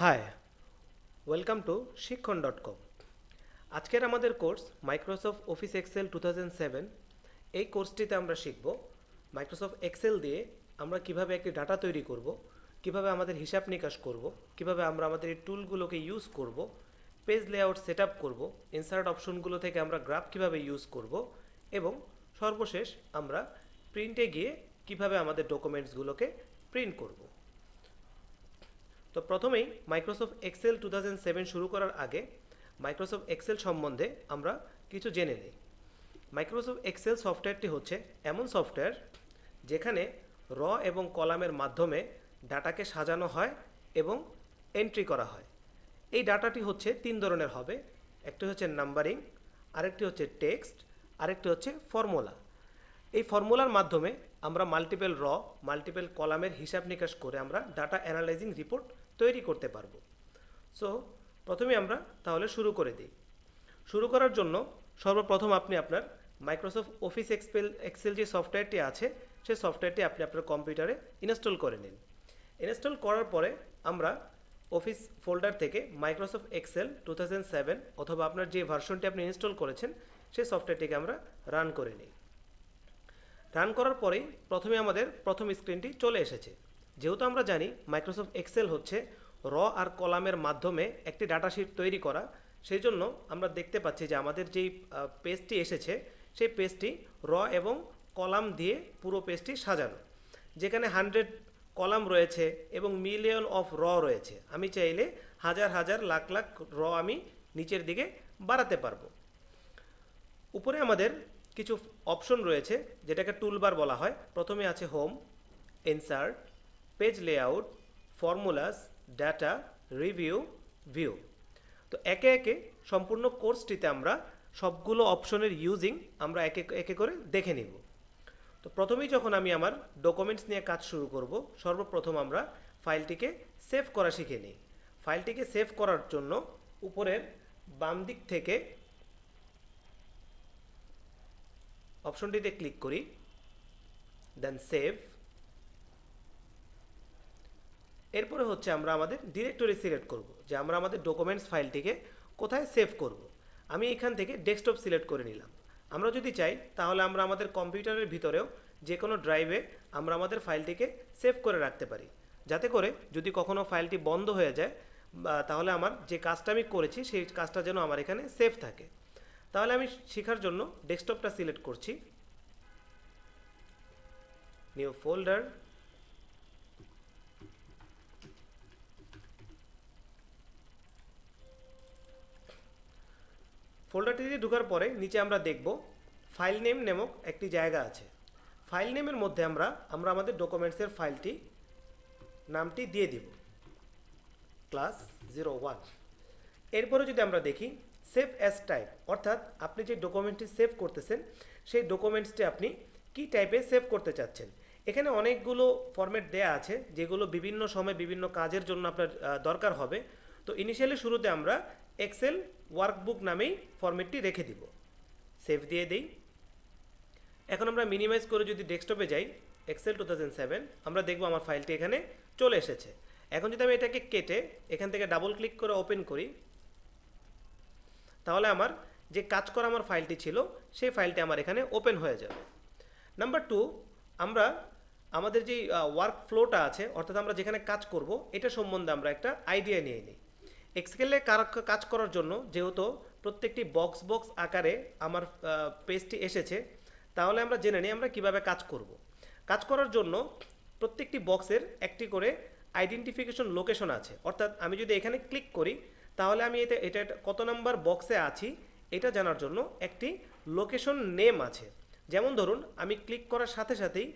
Hi welcome to Shikkhon dot com আজকের আমাদের course Microsoft Office Excel two এই কোর্সটিতে আমরা শিখব মাইক্রোসফট এক্সেল দিয়ে আমরা কীভাবে একটি ডাটা তৈরি করব, কীভাবে আমাদের হিসাব নিকাশ করব, কীভাবে আমরা আমাদের এই টুলগুলোকে ইউজ করব পেজ লেআউট সেট আপ করব ইনসার্ট অপশনগুলো থেকে আমরা গ্রাফ কীভাবে ইউজ করব, এবং সর্বশেষ আমরা প্রিন্টে গিয়ে কীভাবে আমাদের ডকুমেন্টসগুলোকে প্রিন্ট করব। তো প্রথমেই মাইক্রোসফট এক্সেল টু শুরু করার আগে মাইক্রোসফট এক্সেল সম্বন্ধে আমরা কিছু জেনে নিই। মাইক্রোসফট এক্সেল সফটওয়্যারটি হচ্ছে এমন সফটওয়্যার যেখানে র এবং কলামের মাধ্যমে ডাটাকে সাজানো হয় এবং এন্ট্রি করা হয়। এই ডাটাটি হচ্ছে তিন ধরনের হবে। একটি হচ্ছে নাম্বারিং আরেকটি হচ্ছে টেক্সট আরেকটি হচ্ছে ফর্মুলা এই ফর্মুলার মাধ্যমে আমরা মাল্টিপেল র মাল্টিপেল কলামের হিসাব নিকাশ করে আমরা ডাটা অ্যানালাইজিং রিপোর্ট তৈরি করতে পারব। সো প্রথমে আমরা তাহলে শুরু করে দিই। শুরু করার জন্য সর্বপ্রথম আপনি আপনার মাইক্রোসফট অফিস এক্সপেল এক্সেল যে সফটওয়্যারটি আছে সেই সফটওয়্যারটি আপনি আপনার কম্পিউটারে ইনস্টল করে নিন। ইনস্টল করার পরে আমরা অফিস ফোল্ডার থেকে মাইক্রোসফট এক্সেল টু অথবা আপনার যে ভার্সনটি আপনি ইনস্টল করেছেন সেই সফটওয়্যারটিকে আমরা রান করে নিই। রান করার পরেই প্রথমে আমাদের প্রথম স্ক্রিনটি চলে এসেছে। যেহেতু আমরা জানি মাইক্রোসফট এক্সেল হচ্ছে র আর কলামের মাধ্যমে একটি ডাটা শিট তৈরি করা, সেই জন্য আমরা দেখতে পাচ্ছি যে আমাদের যেই পেজটি এসেছে, সেই পেজটি র এবং কলাম দিয়ে পুরো পেজটি সাজানো। যেখানে হান্ড্রেড কলাম রয়েছে এবং মিলিয়ন অফ র রয়েছে। আমি চাইলে হাজার হাজার লাখ লাখ র আমি নিচের দিকে বাড়াতে পারব। উপরে আমাদের কিছু অপশন রয়েছে, যেটাকে টুলবার বলা হয়। প্রথমে আছে home insert page layout formulas data review view তো একে একে সম্পূর্ণ কোর্সটিতে আমরা সবগুলো অপশনের ইউজিং আমরা একে একে করে দেখে নিব। তো প্রথমেই যখন আমি আমার ডকুমেন্টস নিয়ে কাজ শুরু করব, সর্বপ্রথম আমরা ফাইলটিকে সেভ করা শিখে নিই। ফাইলটিকে সেভ করার জন্য উপরের বাম দিক থেকে অপশনটিতে ক্লিক করি দেন সেভ এরপরে হচ্ছে আমরা আমাদের ডিরেক্টরি সিলেক্ট করব, যে আমরা আমাদের ডকুমেন্টস ফাইলটিকে কোথায় সেভ করব। আমি এখান থেকে ডেস্কটপ সিলেক্ট করে নিলাম। আমরা যদি চাই, তাহলে আমরা আমাদের কম্পিউটারের ভিতরেও যে কোনো ড্রাইভে আমরা আমাদের ফাইলটিকে সেভ করে রাখতে পারি। যাতে করে যদি কখনও ফাইলটি বন্ধ হয়ে যায় তাহলে আমার যে কাজটা আমি করেছি, সেই কাজটা যেন আমার এখানে সেভ থাকে। তাহলে আমি শেখার জন্য ডেস্কটপটা সিলেক্ট করছি। নিউ ফোল্ডার ফোল্ডারটিতে ঢোকার পরে নিচে আমরা দেখব ফাইল নেম নামক একটি জায়গা আছে। ফাইল নেমের মধ্যে আমরা আমরা আমাদের ডকুমেন্টসের ফাইলটি, নামটি দিয়ে দিব। Class zero one. এরপরে যদি আমরা দেখি, সেভ অ্যাজ টাইপ, অর্থাৎ আপনি যে ডকুমেন্টটি সেভ করতেছেন, সেই ডকুমেন্টসটি আপনি কি টাইপে সেভ করতে চাচ্ছেন? এখানে অনেকগুলো ফরম্যাট দেয়া আছে, যেগুলো বিভিন্ন সময় বিভিন্ন কাজের জন্য আপনার দরকার হবে। তো ইনিশিয়ালি শুরুতে আমরা এক্সেল ওয়ার্কবুক নামেই ফরম্যাটটি রেখে দিব। সেভ দিয়ে দিই। এখন আমরা মিনিমাইজ করে যদি ডেস্কটপে যাই এক্সেল টু আমরা দেখব আমার ফাইলটি এখানে চলে এসেছে। এখন যদি আমি এটাকে কেটে এখান থেকে ডাবল ক্লিক করে ওপেন করি, তাহলে আমার যে কাজ করা আমার ফাইলটি ছিল, সেই ফাইলটি আমার এখানে ওপেন হয়ে যাবে। নাম্বার টু আমরা আমাদের যে ওয়ার্ক ফ্লোটা আছে, অর্থাৎ আমরা যেখানে কাজ করব, এটা সম্বন্ধে আমরা একটা আইডিয়া নিয়ে নিই। এক্সকেলে কাজ করার জন্য যেহেতু প্রত্যেকটি বক্স বক্স আকারে আমার পেজটি এসেছে, তাহলে আমরা জেনে নিই আমরা কীভাবে কাজ করব। কাজ করার জন্য প্রত্যেকটি বক্সের একটি করে আইডেন্টিফিকেশন লোকেশন আছে। অর্থাৎ আমি যদি এখানে ক্লিক করি, তাহলে আমি এটা এটা কত নাম্বার বক্সে আছি, এটা জানার জন্য একটি লোকেশন নেম আছে। যেমন ধরুন, আমি ক্লিক করার সাথে সাথেই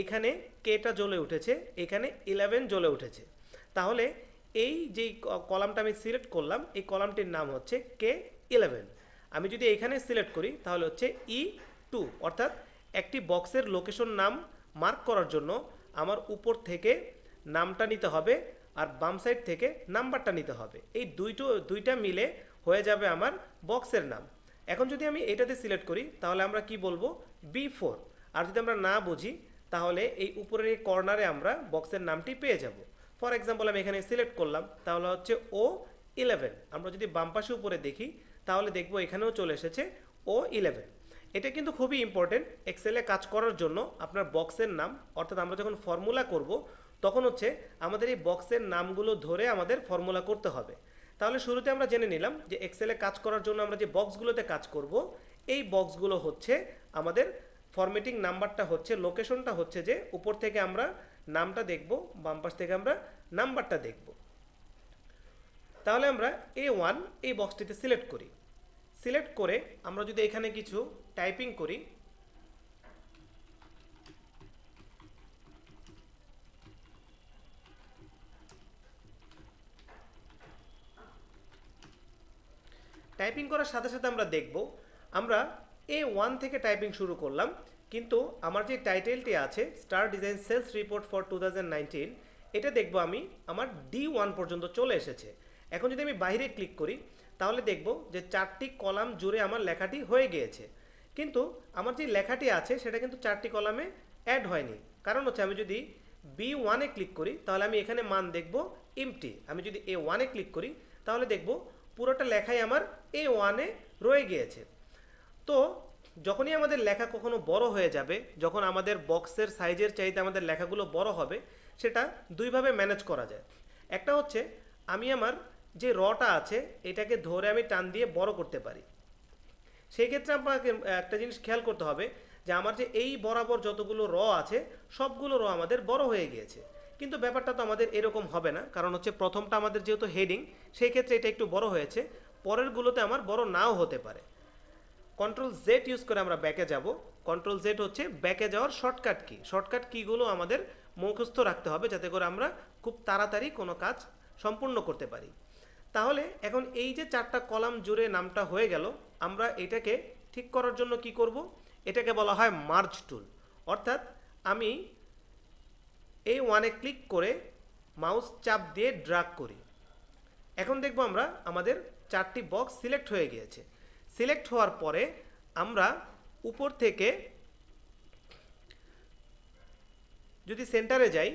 এখানে কেটা জ্বলে উঠেছে, এখানে ইলেভেন জ্বলে উঠেছে। তাহলে এই যে কলামটা আমি সিলেক্ট করলাম, এই কলামটির নাম হচ্ছে কে ইলেভেন আমি যদি এখানে সিলেক্ট করি, তাহলে হচ্ছে ই টু অর্থাৎ একটি বক্সের লোকেশন নাম মার্ক করার জন্য আমার উপর থেকে নামটা নিতে হবে আর বাম সাইড থেকে নাম্বারটা নিতে হবে। এই দুইটো, দুইটা মিলে হয়ে যাবে আমার বক্সের নাম। এখন যদি আমি এটাতে সিলেক্ট করি, তাহলে আমরা কি বলব? বি ফোর আর যদি আমরা না বুঝি, তাহলে এই উপরের এই কর্নারে আমরা বক্সের নামটি পেয়ে যাব। ফর এক্সাম্পল আমি এখানে সিলেক্ট করলাম, তাহলে হচ্ছে ও ইলেভেন আমরা যদি বাম পাশে উপরে দেখি, তাহলে দেখব এখানেও চলে এসেছে ও ইলেভেন এটা কিন্তু খুবই ইম্পর্টেন্ট এক্সেলে কাজ করার জন্য আপনার বক্সের নাম, অর্থাৎ আমরা যখন ফর্মুলা করব, তখন হচ্ছে আমাদের এই বক্সের নামগুলো ধরে আমাদের ফর্মুলা করতে হবে। তাহলে শুরুতে আমরা জেনে নিলাম যে এক্সেলে কাজ করার জন্য আমরা যে বক্সগুলোতে কাজ করব, এই বক্সগুলো হচ্ছে আমাদের ফরম্যাটিং নাম্বারটা হচ্ছে লোকেশনটা হচ্ছে যে উপর থেকে আমরা নামটা দেখব, বাম পাশ থেকে আমরা নাম্বারটা দেখব। তাহলে আমরা এ ওয়ান এই বক্সটিতে সিলেক্ট করি। সিলেক্ট করে আমরা যদি এখানে কিছু টাইপিং করি টাইপিং করার সাথে সাথে আমরা দেখব, আমরা এ ওয়ান থেকে টাইপিং শুরু করলাম। কিন্তু আমার যে টাইটেলটি আছে star design sales report for two এটা দেখব আমি, আমার ডি ওয়ান পর্যন্ত চলে এসেছে। এখন যদি আমি বাইরে ক্লিক করি, তাহলে দেখব যে চারটি কলাম জুড়ে আমার লেখাটি হয়ে গিয়েছে। কিন্তু আমার যে লেখাটি আছে, সেটা কিন্তু চারটি কলামে অ্যাড হয়নি। কারণ হচ্ছে আমি যদি বি ওয়ানে ক্লিক করি, তাহলে আমি এখানে মান দেখব ইমটি আমি যদি এ ওয়ানে ক্লিক করি, তাহলে দেখব পুরোটা লেখাই আমার এ ওয়ানে রয়ে গিয়েছে। তো যখনই আমাদের লেখা কখনো বড় হয়ে যাবে, যখন আমাদের বক্সের সাইজের চাইতে আমাদের লেখাগুলো বড় হবে, সেটা দুইভাবে ম্যানেজ করা যায়। একটা হচ্ছে, আমি আমার যে রটা আছে, এটাকে ধরে আমি টান দিয়ে বড় করতে পারি। সেই ক্ষেত্রে আপনাকে একটা জিনিস খেয়াল করতে হবে যে আমার যে এই বরাবর যতগুলো র আছে, সবগুলো র আমাদের বড় হয়ে গিয়েছে। কিন্তু ব্যাপারটা তো আমাদের এরকম হবে না, কারণ হচ্ছে প্রথমটা আমাদের যেহেতু হেডিং, সেই ক্ষেত্রে এটা একটু বড় হয়েছে, পরেরগুলোতে আমার বড় নাও হতে পারে। কন্ট্রোল জেড ইউজ করে আমরা ব্যাকে যাব। কন্ট্রোল জেড হচ্ছে ব্যাকে যাওয়ার শর্টকাট কি শর্টকাট কিগুলো আমাদের মুখস্থ রাখতে হবে যাতে করে আমরা খুব তাড়াতাড়ি কোনো কাজ সম্পূর্ণ করতে পারি। তাহলে এখন এই যে চারটা কলাম জুড়ে নামটা হয়ে গেল, আমরা এটাকে ঠিক করার জন্য কি করব? এটাকে বলা হয় মার্জ টুল অর্থাৎ আমি এই ওয়ানে ক্লিক করে মাউস চাপ দিয়ে ড্রাগ করি। এখন দেখব আমরা আমাদের চারটি বক্স সিলেক্ট হয়ে গিয়েছে। সিলেক্ট হওয়ার পরে আমরা উপর থেকে যদি সেন্টারে যাই,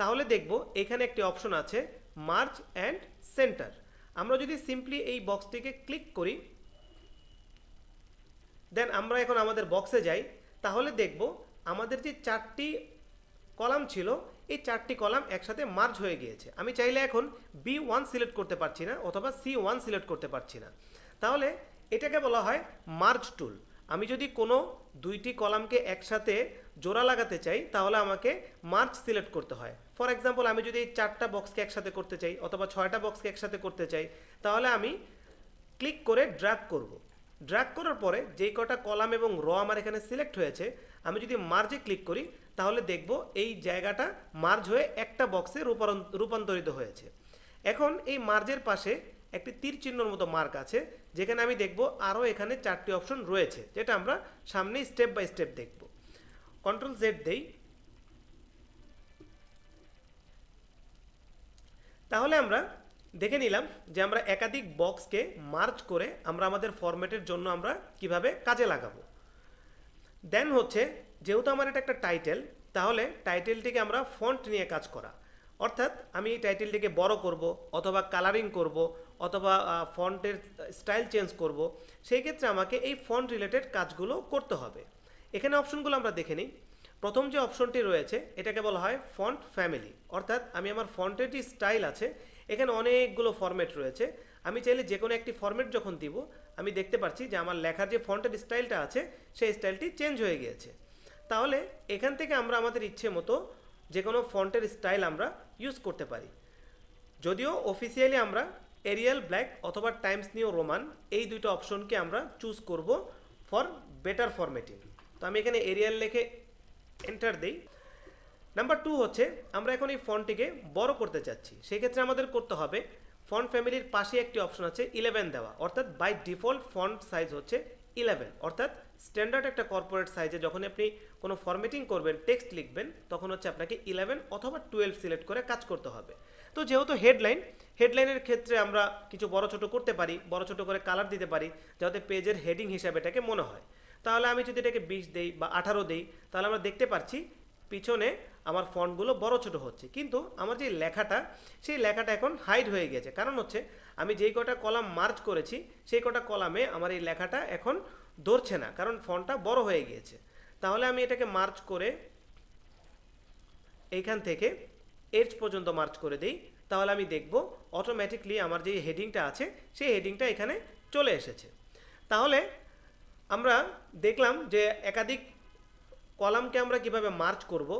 তাহলে দেখব এখানে একটি অপশন আছে মার্চ অ্যান্ড সেন্টার। আমরা যদি সিম্পলি এই বক্সটিকে ক্লিক করি, দেন আমরা এখন আমাদের বক্সে যাই, তাহলে দেখব আমাদের যে চারটি কলাম ছিল, এই চারটি কলাম একসাথে মার্জ হয়ে গিয়েছে। আমি চাইলে এখন বি ওয়ান সিলেক্ট করতে পারছি না, অথবা সি ওয়ান সিলেক্ট করতে পারছি না। তাহলে এটাকে বলা হয় মার্জ টুল। আমি যদি কোনো দুইটি কলামকে একসাথে জোড়া লাগাতে চাই, তাহলে আমাকে মার্চ সিলেক্ট করতে হয়। ফর এক্সাম্পল আমি যদি এই চারটা বক্সকে একসাথে করতে চাই অথবা ছয়টা বক্সকে একসাথে করতে চাই, তাহলে আমি ক্লিক করে ড্র্যাগ করব। ড্র্যাগ করার পরে যেই কটা কলাম এবং র আমার এখানে সিলেক্ট হয়েছে, আমি যদি মার্জে ক্লিক করি, তাহলে দেখব এই জায়গাটা মার্জ হয়ে একটা বক্সে রূপান্তরিত হয়েছে। এখন এই মার্জের পাশে একটি তীর চিহ্নর মতো মার্ক আছে, যেখানে আমি দেখব আরও এখানে চারটি অপশন রয়েছে, যেটা আমরা সামনে স্টেপ বাই স্টেপ দেখব। কন্ট্রোল জেড দেই। তাহলে আমরা দেখে নিলাম যে আমরা একাধিক বক্সকে মার্চ করে আমরা আমাদের ফরম্যাটের জন্য আমরা কীভাবে কাজে লাগাবো। দেন হচ্ছে, যেহেতু আমার এটা একটা টাইটেল তাহলে টাইটেলটিকে আমরা ফন্ট নিয়ে কাজ করা। অর্থাৎ আমি এই টাইটেলটিকে বড় করব, অথবা কালারিং করব অথবা ফন্টের স্টাইল চেঞ্জ করব, সেই ক্ষেত্রে আমাকে এই ফন্ট রিলেটেড কাজগুলো করতে হবে। এখানে অপশনগুলো আমরা দেখে নিই। প্রথম যে অপশনটি রয়েছে, এটাকে বলা হয় ফন্ট ফ্যামিলি। অর্থাৎ আমি আমার ফন্টের যে স্টাইল আছে, এখানে অনেকগুলো ফরম্যাট রয়েছে। আমি চাইলে যে কোনো একটি ফরম্যাট যখন দিব, আমি দেখতে পাচ্ছি যে আমার লেখার যে ফন্টের স্টাইলটা আছে, সেই স্টাইলটি চেঞ্জ হয়ে গিয়েছে। তাহলে এখান থেকে আমরা আমাদের ইচ্ছে মতো যে কোনো ফন্টের স্টাইল আমরা ইউজ করতে পারি। যদিও অফিসিয়ালি আমরা এরিয়াল, ব্ল্যাক অথবা টাইমস নিউ রোমান, এই দুইটা অপশনকে আমরা চুজ করব ফর বেটার ফরম্যাটিং তো আমি এখানে এরিয়াল লিখে এন্টার দিই। নাম্বার টু হচ্ছে, আমরা এখন এই ফন্টটিকে বড় করতে চাচ্ছি। সেক্ষেত্রে আমাদের করতে হবে, ফন্ট ফ্যামিলির পাশে একটি অপশন আছে ইলেভেন দেওয়া। অর্থাৎ বাই ডিফল্ট ফন্ট সাইজ হচ্ছে ইলেভেন অর্থাৎ স্ট্যান্ডার্ড একটা কর্পোরেট সাইজে যখন আপনি কোনো ফরম্যাটিং করবেন টেক্সট লিখবেন, তখন হচ্ছে আপনাকে ইলেভেন অথবা টুয়েলভ সিলেক্ট করে কাজ করতে হবে। তো যেহেতু হেডলাইন হেডলাইনের ক্ষেত্রে আমরা কিছু বড় ছোট করতে পারি, বড় ছোট করে কালার দিতে পারি, যাতে পেজের হেডিং হিসাবে এটাকে মনে হয়। তাহলে আমি যদি এটাকে বিশ দেই বা আঠারো দেই, তাহলে আমরা দেখতে পাচ্ছি পিছনে আমার ফন্টগুলো বড় ছোট হচ্ছে। কিন্তু আমার যে লেখাটা, সেই লেখাটা এখন হাইড হয়ে গেছে। কারণ হচ্ছে, আমি যেই কটা কলাম মার্চ করেছি, সেই কটা কলামে আমার এই লেখাটা এখন ধরছে না, কারণ ফন্টটা বড় হয়ে গিয়েছে। তাহলে আমি এটাকে মার্চ করে এইখান থেকে এজ পর্যন্ত মার্চ করে দিই, তাহলে আমি দেখব অটোমেটিকলি আমার যে হেডিংটা আছে, সেই হেডিংটা এখানে চলে এসেছে। তাহলে আমরা দেখলাম যে একাধিক কলামকে আমরা কীভাবে মার্চ করব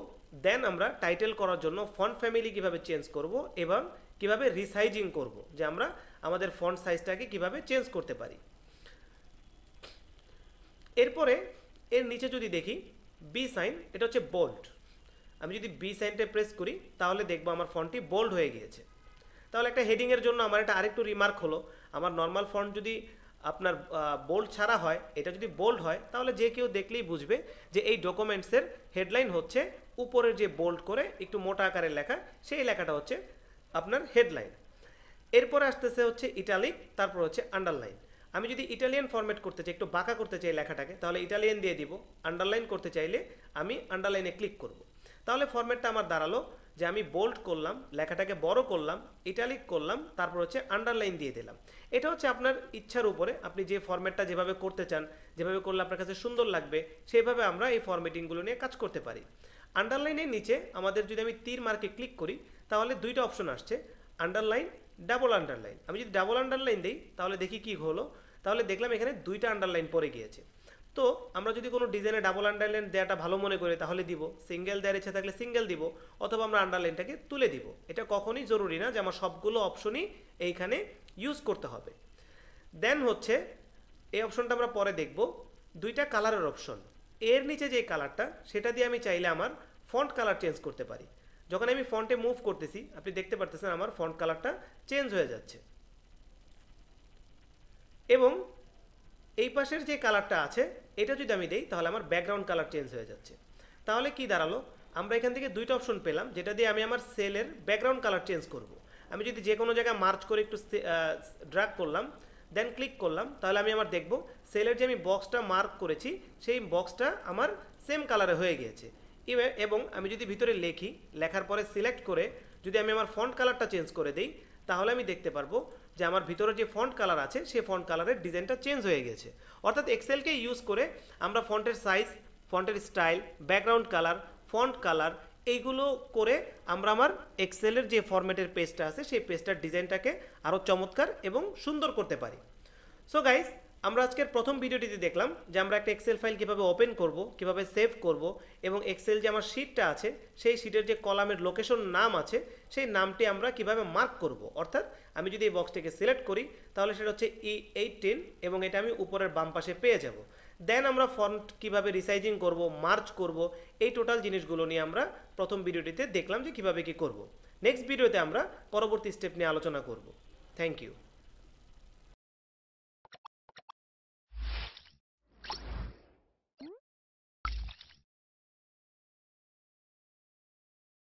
দেন আমরা টাইটেল করার জন্য ফন্ট ফ্যামিলি কীভাবে চেঞ্জ করব, এবং কীভাবে রিসাইজিং করব, যে আমরা আমাদের ফন্ট সাইজটাকে কীভাবে চেঞ্জ করতে পারি। এরপরে এর নিচে যদি দেখি বি সাইন এটা হচ্ছে বোল্ড আমি যদি বি সাইনটা প্রেস করি, তাহলে দেখব আমার ফন্টটি বোল্ড হয়ে গিয়েছে। তাহলে একটা হেডিংয়ের জন্য আমার এটা আরেকটু রিমার্ক হলো। আমার নর্মাল ফন্ট যদি আপনার বোল্ড ছাড়া হয়, এটা যদি বোল্ড হয়, তাহলে যে কেউ দেখলেই বুঝবে যে এই ডকুমেন্টসের হেডলাইন হচ্ছে উপরের যে বোল্ড করে একটু মোটা আকারের লেখা, সেই লেখাটা হচ্ছে আপনার হেডলাইন এরপরে আসতেছে হচ্ছে ইটালিক তারপর হচ্ছে আন্ডারলাইন আমি যদি ইটালিয়ান ফরম্যাট করতে চাই, একটু বাঁকা করতে চাই লেখাটাকে, তাহলে ইটালিয়ান দিয়ে দিব। আন্ডারলাইন করতে চাইলে আমি আন্ডারলাইনে ক্লিক করব। তাহলে ফরম্যাটটা আমার দাঁড়াল যে আমি বোল্ড করলাম, লেখাটাকে বড় করলাম ইটালিক করলাম, তারপর হচ্ছে আন্ডারলাইন দিয়ে দিলাম। এটা হচ্ছে আপনার ইচ্ছার উপরে, আপনি যে ফরম্যাটটা যেভাবে করতে চান, যেভাবে করলে আপনার কাছে সুন্দর লাগবে সেইভাবে আমরা এই ফরম্যাটিংগুলো নিয়ে কাজ করতে পারি। আন্ডারলাইনের নিচে আমাদের যদি আমি তীর মার্কে ক্লিক করি, তাহলে দুইটা অপশন আসছে আন্ডারলাইন ডাবল আন্ডারলাইন আমি যদি ডাবল আন্ডারলাইন দিই, তাহলে দেখি কি হলো? তাহলে দেখলাম এখানে দুইটা আন্ডারলাইন পড়ে গিয়েছে। তো আমরা যদি কোনো ডিজাইনে ডাবল আন্ডারলাইন দেওয়াটা ভালো মনে করি, তাহলে দিব। সিঙ্গেল দেওয়ার ইচ্ছা থাকলে সিঙ্গেল দিব, অথবা আমরা আন্ডারলাইনটাকে তুলে দিব। এটা কখনই জরুরি না যে আমার সবগুলো অপশনই এইখানে ইউজ করতে হবে। দেন হচ্ছে, এই অপশনটা আমরা পরে দেখব। দুইটা কালারের অপশন এর নিচে যে কালারটা সেটা দিয়ে আমি চাইলে আমার ফন্ট কালার চেঞ্জ করতে পারি। যখন আমি ফন্টে মুভ করতেছি, আপনি দেখতে পারতেছেন আমার ফন্ট কালারটা চেঞ্জ হয়ে যাচ্ছে। এবং এই পাশের যে কালারটা আছে, এটা যদি আমি দেই, তাহলে আমার ব্যাকগ্রাউন্ড কালার চেঞ্জ হয়ে যাচ্ছে। তাহলে কি দাঁড়াল? আমরা এখান থেকে দুইটা অপশন পেলাম, যেটা দিয়ে আমি আমার সেলের ব্যাকগ্রাউন্ড কালার চেঞ্জ করব। আমি যদি যে কোনো জায়গায় মার্চ করে একটু ড্রাগ করলাম দেন ক্লিক করলাম, তাহলে আমি আমার দেখব সেলের যে আমি বক্সটা মার্ক করেছি, সেই বক্সটা আমার সেম কালারে হয়ে গিয়েছে। এবং আমি যদি ভিতরে লেখি, লেখার পরে সিলেক্ট করে, যদি আমি আমার ফন্ট কালারটা চেঞ্জ করে দিই তাহলে আমি দেখতে পারব যে আমার ভিতরে যে ফন্ট কালার আছে, সেই ফন্ট কালারের ডিজাইনটা চেঞ্জ হয়ে গেছে। অর্থাৎ এক্সেলকে ইউজ করে আমরা ফন্টের সাইজ ফন্টের style background colour font colour এইগুলো করে আমরা আমার এক্সেলের যে ফরম্যাটের পেজটা আছে, সেই পেজটার ডিজাইনটাকে আরও চমৎকার এবং সুন্দর করতে পারি। সো গাইস আমরা আজকের প্রথম ভিডিওটিতে দেখলাম যে আমরা একটা এক্সেল ফাইল কীভাবে ওপেন করব, কীভাবে সেভ করব এবং এক্সেল যে আমার শিটটা আছে, সেই শিটের যে কলামের লোকেশন নাম আছে, সেই নামটি আমরা কীভাবে মার্ক করব। অর্থাৎ আমি যদি এই বক্সটিকে সিলেক্ট করি, তাহলে সেটা হচ্ছে ই এইটিন এবং এটা আমি উপরের বাম পাশে পেয়ে যাব। দেন আমরা ফন্ট কীভাবে রিসাইজিং করব মার্চ করব, এই টোটাল জিনিসগুলো নিয়ে আমরা প্রথম ভিডিওটিতে দেখলাম যে কীভাবে কি করব। নেক্সট ভিডিওতে আমরা পরবর্তী স্টেপ নিয়ে আলোচনা করব। Thank you